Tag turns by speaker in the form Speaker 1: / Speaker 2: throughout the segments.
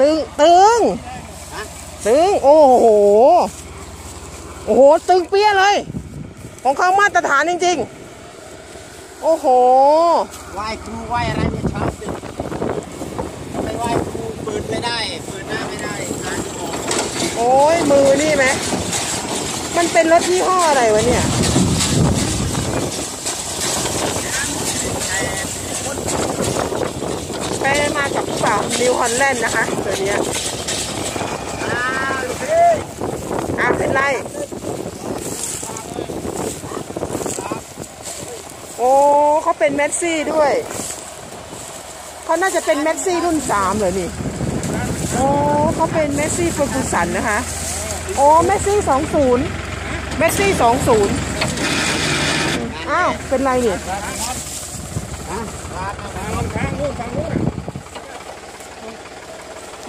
Speaker 1: ตึงตึงตึง โอ้โห โอ้โห ตึงเปี้ยเลย ของเขามาตรฐานจริง ๆ โอ้โห
Speaker 2: ไหว้ครูไหว้อะไรไม่ชอบสิไม่ไหว้ครูเปิดไม่ได้เปิดหน้าไม่ได้งานจะออก
Speaker 1: โอ้ยมือนี่ไหมมันเป็นรถยี่ห้ออะไรวะเนี่ย ไป มากับผู้บ่าวนิวฮอลแลนด์นะคะตัวนี้
Speaker 2: อ้าวลูกพี่
Speaker 1: อะเป็นไร โอ้เขาเป็นแมสซี่ด้วย เขาน่าจะเป็นแมสซี่รุ่นสามเหรอนี่ โอ้เขาเป็นแมสซี่เฟอร์กูสันนะคะ โอ้แมสซี่สองศูนย์แมสซี่สองศูนย์อ้าว เป็นไรเนี่ย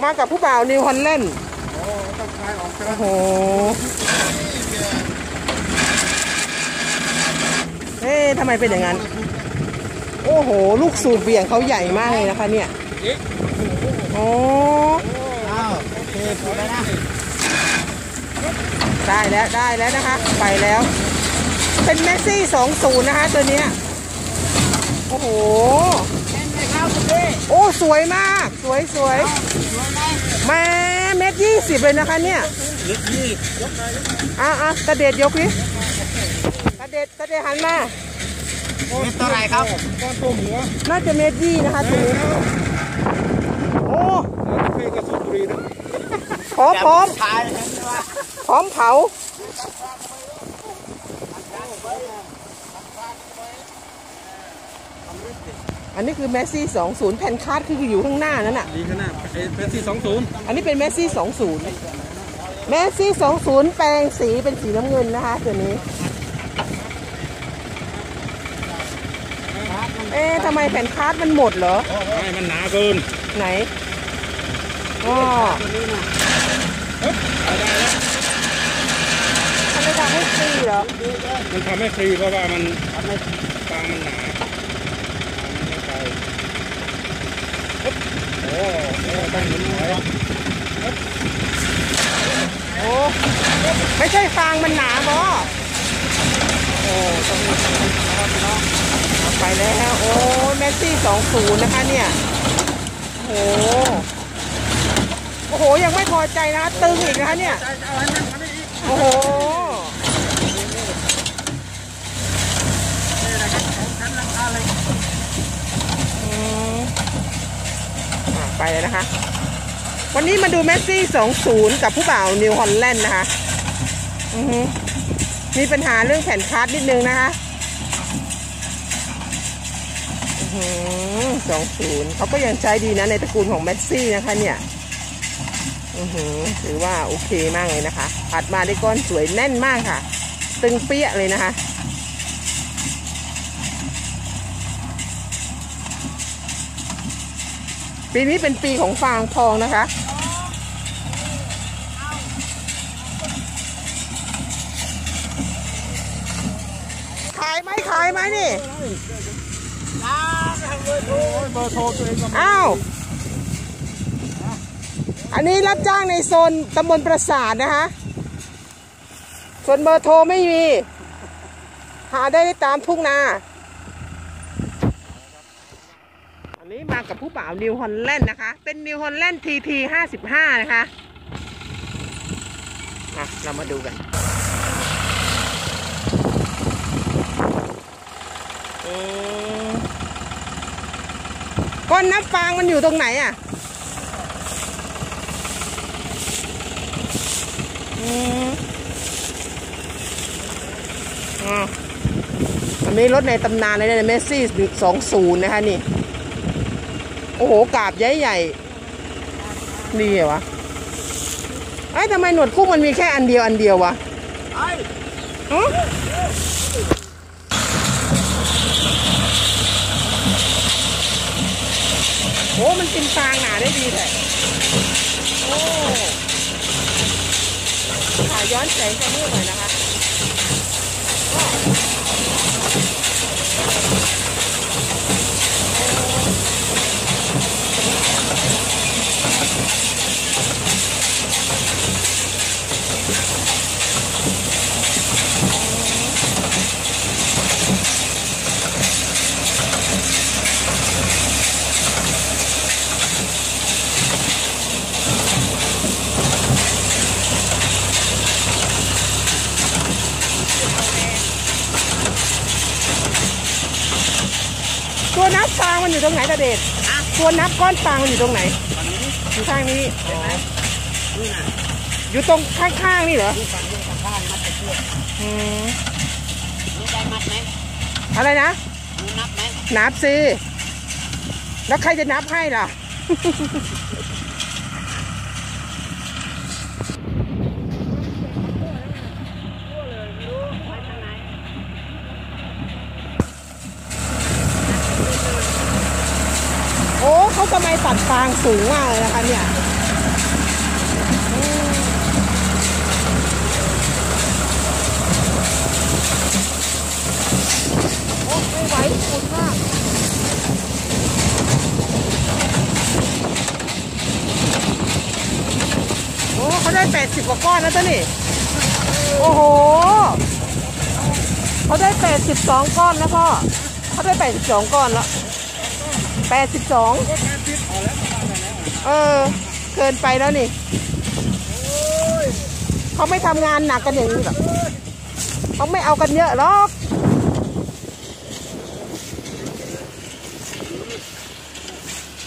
Speaker 1: มากับผู้บ่าวนิวฮอลแลนด์โอ้โหเอ๊ะทำไมเป็นอย่างนั้น โอ้โห ลูกสูบเบี่ยงเขาใหญ่มากเลยนะคะเนี่ยโอ้
Speaker 2: อ้าวโอเคถูกแล้วนะ
Speaker 1: ได้แล้วได้แล้วนะคะ ไปแล้ว เป็นแมสซี่สองศูนย์นะคะ ตัวเนี้ย โอ้โห โอ้สวยมาก สวยสวย
Speaker 2: สวยไหม
Speaker 1: แม่เม็ดยี่สิบเลยนะคะเนี่ย
Speaker 2: ลึกยี่
Speaker 1: อะอะตะเด็ดยกดิตะเด็ดตะเด็ดหันมา
Speaker 2: เม็ดเท่าไหร่ครับ
Speaker 1: น่าจะเม็ดยี่นะคะตัวนี้โอ้พร้อมพร้อม
Speaker 2: ถ่ายเห็นไหมว่า
Speaker 1: พร้อมเผา อันนี้คือแมสซี่20 แผ่นคาดคืออยู่ข้างหน้านั่นน่ะ
Speaker 3: ดีขนาดแมสซี่สองศูนย์
Speaker 1: อันนี้เป็นแมสซี่20แมสซี่20 แปลงสีเป็นสีน้ำเงินนะคะตัวนี้ เอ๊ะทำไมแผ่นคาดมันหมดเหรอ
Speaker 3: ไม่มันหนาเกิน
Speaker 1: ไหนอ๋อทำไมทำให้ฟรีเหรอ
Speaker 3: มันทำให้ฟรีเพราะว่ามันฟางมันหนาฟางมันไม่ไป โอ้โหต้องหมุนไว้
Speaker 1: โอ้ไม่ใช่ฟางมันหนาบอโอ้ตรงนี้เอาไปแล้วโอ้แมสซี่สองศูนย์นะคะเนี่ยโอ้โหโอ้โหยังไม่พอใจนะคะตึงอีกนะคะเนี่ยโอ้โห อืมอะ ไปเลยนะคะ วันนี้มาดูแมสซี่20กับผู้บ่าวนิวฮอลแลนด์นะคะ อือฮึมีปัญหาเรื่องแผ่นคาร์ดนิดนึงนะคะอือหือ20เขาก็ยังใช้ดีนะในตระกูลของแมสซี่นะคะเนี่ย อือหือถือว่าโอเคมากเลยนะคะอัดมาได้ก้อนสวยแน่นมากค่ะ ตึงเปี้ยเลยนะคะ ปีนี้เป็นปีของฟางทองนะคะ ขายไหมขายไหมนี่
Speaker 3: เบอร์โทรตัวเอง
Speaker 1: อ้าว อันนี้รับจ้างในโซนตำบลปราสาทนะคะส่วนเบอร์โทรไม่มี หาได้ตามทุ่งนา อันนี้มากับผู้บ่าวนิวฮอลแลนด์นะคะ เป็นนิวฮอลแลนด์ TT ห้าสิบห้านะคะอะเรามาดูกันก้อนน้ำฟางมันอยู่ตรงไหนอะอืมอ่าอันนี้รถในตำนานเลยนะเมสซี่สองศูนย์นะคะนี่ โอ้โหกาบใหญ่ใหญ่ๆดีเหรอวะไอ้ยทำไมหนวดกุ้งมันมีแค่อันเดียวอันเดียววะ
Speaker 2: ไอ้
Speaker 1: ฮะโอ้มันกินฟางหนาได้ดีเลยโอ้ถ่ายย้อนแสงจะมืดหน่อยนะคะ มันอยู่ตรงไหนตาเดชตัวนับก้อนฟางมันอยู่ตรงไหน
Speaker 2: ฝั่งนี้
Speaker 1: อยู่ข้างนี้
Speaker 2: เห็นไหมนี่น่ะ
Speaker 1: อยู่ตรงข้างๆนี่เหรอ
Speaker 2: นี่ฝั่งนี้ฝั่งข้างมัดตะเกียบ
Speaker 1: อืม
Speaker 2: นี่ได้มัดไหม
Speaker 1: อะไรนะ
Speaker 2: นี่นับไหม
Speaker 1: นับสิแล้วใครจะนับให้ล่ะ โอ้เขาทำ ไมตัดฟางสูงมากเลยนะคะเนี่ยโอ้ไม่ไหวฝุ่นมากโอ้เขาได้แปดสิบกว่าก้อนแล้วจ้ะนี่ โอ้โหเขาได้แปดสิบสองก้อนแล้วพ่อเขาได้แปดสิบสองก้อนแล้ว แปดสิบสอง
Speaker 3: เอาแล้วประมาณนั้นแล้ว
Speaker 1: เออ เกินไปแล้วนี่เขาไม่ทำงานหนักกันอย่างนี้หรอกเขาไม่เอากันเยอะหรอก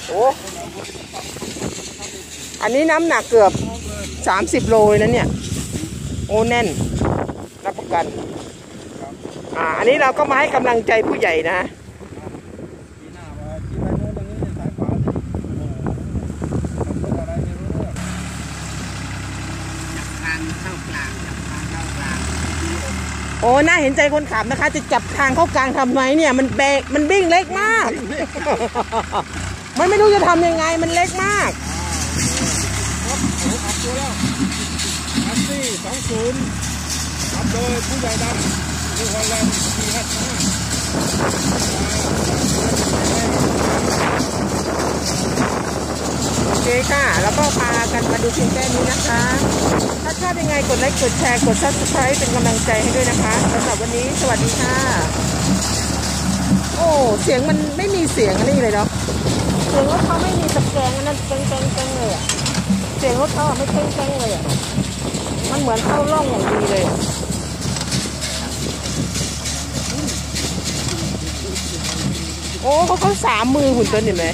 Speaker 1: โอ้อันนี้น้ำหนักเกือบสามสิบโลเลยนะเนี่ย โอ้แน่น รับประกัน อ่า อันนี้เราก็มาให้กำลังใจผู้ใหญ่นะ
Speaker 3: ทีหน้าว่าทีไปโน้นตรงนี้สายขวาสิโอ้โหมันเป็นอะไรไม่รู้เรื่อง
Speaker 2: ทางเข้ากลางจับทางเข้ากลาง
Speaker 1: โอ้น่าเห็นใจคนขับนะคะ จะจับทางเข้ากลางทำไมเนี่ย มันแบกมันบิ้งเล็กมาก มันไม่รู้จะทำยังไงมันเล็กมาก
Speaker 3: ครับโอ้ขับตัวแล้วแท็กซี่สองศูนย์ขับโดยผู้ใหญ่ดำนิวฮอลแลนด์สี่ห้าห้า
Speaker 1: โอเคค่ะ แล้วก็พากันมาดูเพียงแค่นี้นะคะ ถ้าชอบยังไงกดไลค์กดแชร์กด subscribe เป็นกำลังใจให้ด้วยนะคะสำหรับวันนี้สวัสดีค่ะ โอ้เสียงมันไม่มีเสียงอันนี้เลยเนาะเสียงรถเขาไม่มีตะแกรงอันนั้นเก้งเก้งเก้งเลยอะเสียงรถเขาอะไม่เก้งเก้งเลยอะมันเหมือนเข้าร่องอย่างดีเลยอะโอ้เขาเขาสามมือหุ่นตัวนี่ไหม